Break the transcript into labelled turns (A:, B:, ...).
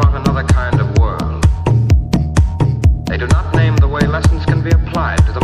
A: about another kind of world. They do not name the way lessons can be applied to the